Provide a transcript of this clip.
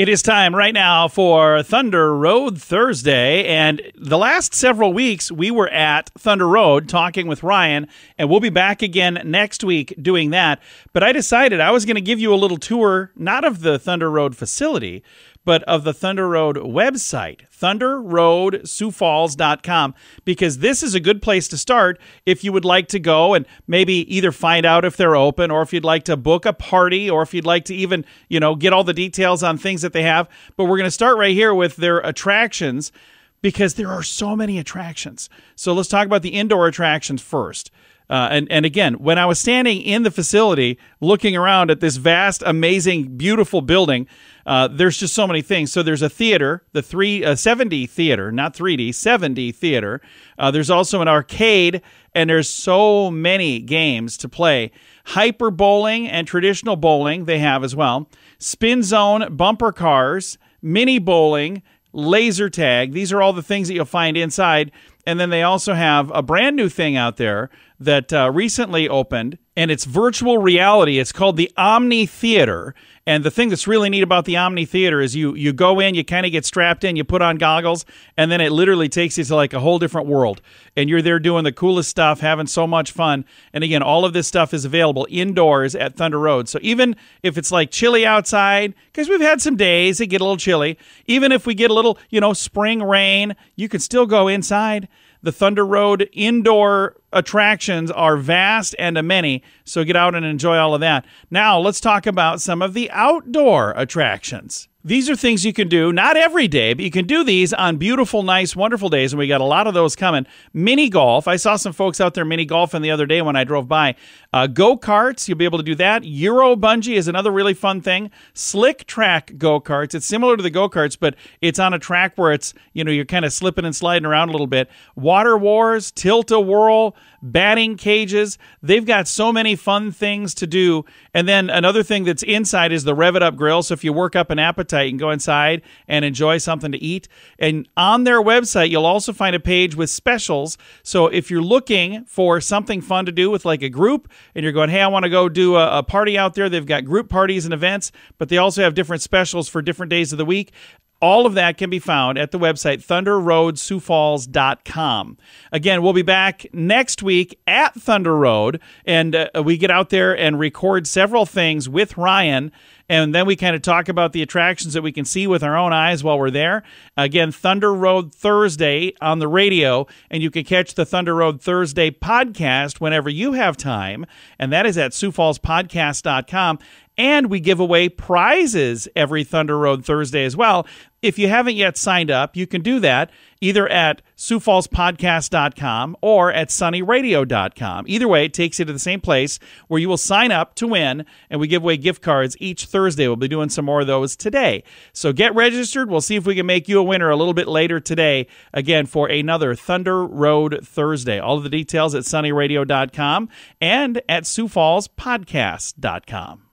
It is time right now for Thunder Road Thursday. And the last several weeks, we were at Thunder Road talking with Ryan, and we'll be back again next week doing that. But I decided I was going to give you a little tour, not of the Thunder Road facility, but of the Thunder Road website, thunderroadsiouxfalls.com, because this is a good place to start if you would like to go and maybe either find out if they're open or if you'd like to book a party or if you'd like to even, you know, get all the details on things that they have. But we're going to start right here with their attractions because there are so many attractions. So let's talk about the indoor attractions first. Uh, and, and again, when I was standing in the facility looking around at this vast, amazing, beautiful building, uh, there's just so many things. So there's a theater, the three uh, 7D theater, not 3D, 7D theater. Uh, there's also an arcade, and there's so many games to play. Hyper bowling and traditional bowling they have as well. Spin zone, bumper cars, mini bowling, laser tag. These are all the things that you'll find inside. And then they also have a brand new thing out there that uh, recently opened, and it's virtual reality. It's called the Omni Theater. And the thing that's really neat about the Omni Theater is you you go in, you kind of get strapped in, you put on goggles, and then it literally takes you to like a whole different world. And you're there doing the coolest stuff, having so much fun. And again, all of this stuff is available indoors at Thunder Road. So even if it's like chilly outside, because we've had some days that get a little chilly, even if we get a little, you know, spring rain, you can still go inside. The Thunder Road indoor attractions are vast and a many, so get out and enjoy all of that. Now, let's talk about some of the outdoor attractions. These are things you can do, not every day, but you can do these on beautiful, nice, wonderful days, and we got a lot of those coming. Mini golf. I saw some folks out there mini golfing the other day when I drove by. Uh, go karts, you'll be able to do that. Euro bungee is another really fun thing. Slick track go karts. It's similar to the go karts, but it's on a track where it's, you know, you're kind of slipping and sliding around a little bit. Water wars, tilt a whirl batting cages. They've got so many fun things to do. And then another thing that's inside is the Rev It Up Grill. So if you work up an appetite, you can go inside and enjoy something to eat. And on their website, you'll also find a page with specials. So if you're looking for something fun to do with like a group and you're going, hey, I want to go do a, a party out there, they've got group parties and events, but they also have different specials for different days of the week. All of that can be found at the website thunderroadsiouxfalls.com. Again, we'll be back next week at Thunder Road, and uh, we get out there and record several things with Ryan. And then we kind of talk about the attractions that we can see with our own eyes while we're there. Again, Thunder Road Thursday on the radio, and you can catch the Thunder Road Thursday podcast whenever you have time. And that is at SiouxFallsPodcast.com. And we give away prizes every Thunder Road Thursday as well. If you haven't yet signed up, you can do that either at SiouxFallsPodcast.com or at sunnyradio.com. Either way, it takes you to the same place where you will sign up to win, and we give away gift cards each Thursday. We'll be doing some more of those today. So get registered. We'll see if we can make you a winner a little bit later today, again, for another Thunder Road Thursday. All of the details at sunnyradio.com and at SiouxFallsPodcast.com.